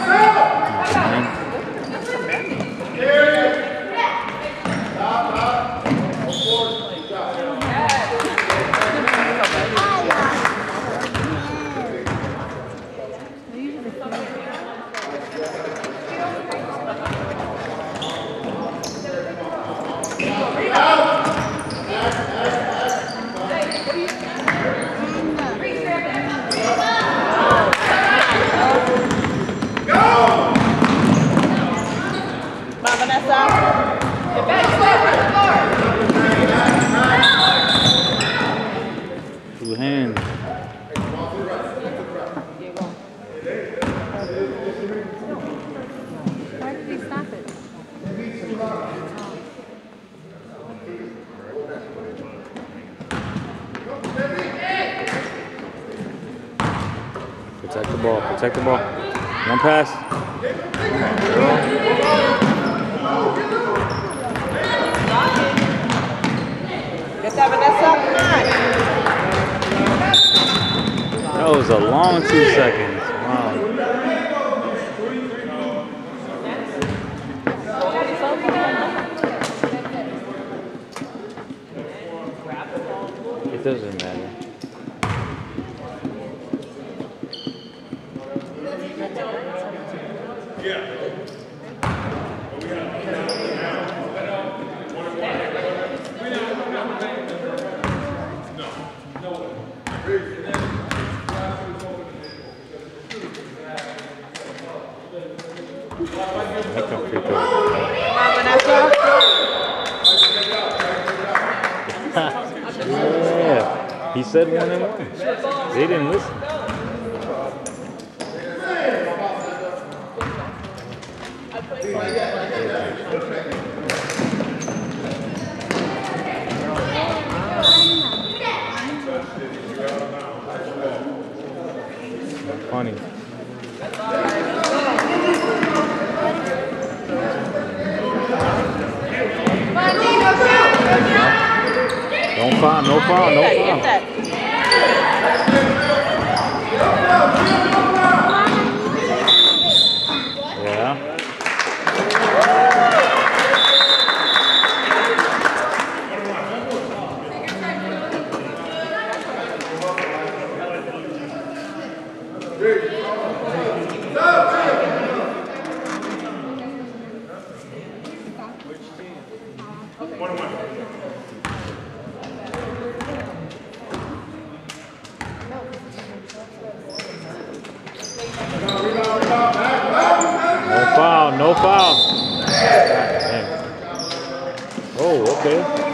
Ma Vanessa. Two hands. Why did he stop it? Protect the ball. Protect the ball. One pass. Get that Vanessa. Come on. That was a long two seconds. Wow. It doesn't matter. That come free throw. Come on, Vanessa. Yeah. He said one and one. They didn't listen. Funny. Don't foul, no foul, no Get that. foul. Get that. Yeah. No foul, no foul. Oh, okay.